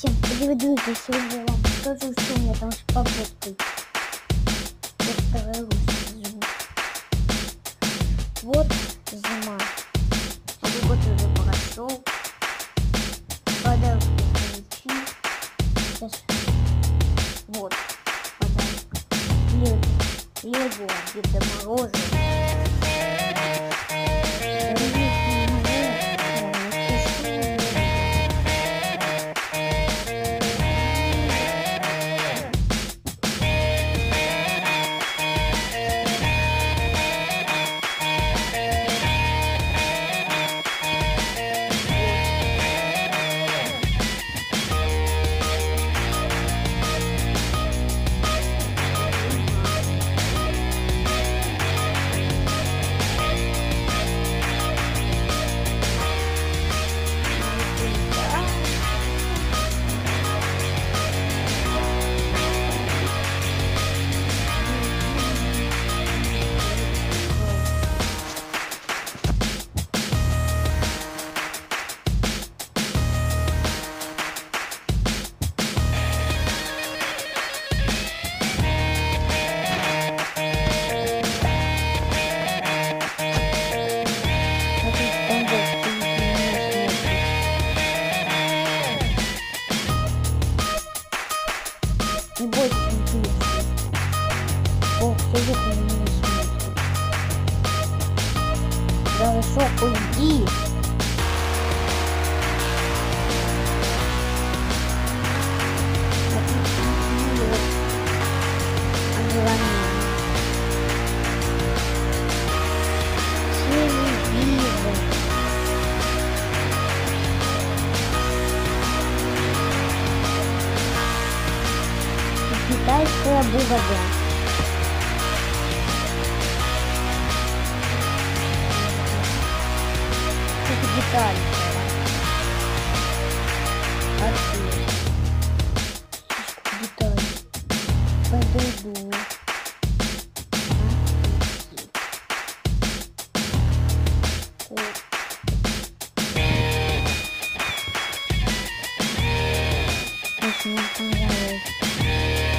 всем привет, сегодня вам покажу, что у меня там с погодкой. Вот зима. Новый год уже прошел. Подарок получи. Сейчас. Вот. Подарок. Лего. Лего Деда Мороза. Не бойся, не бойся. О, все же не смотрит. Хорошо, уйди. verdade foi a buba dela. Fico de Vitória. Aqui. Vitória. Quando eu Thank you.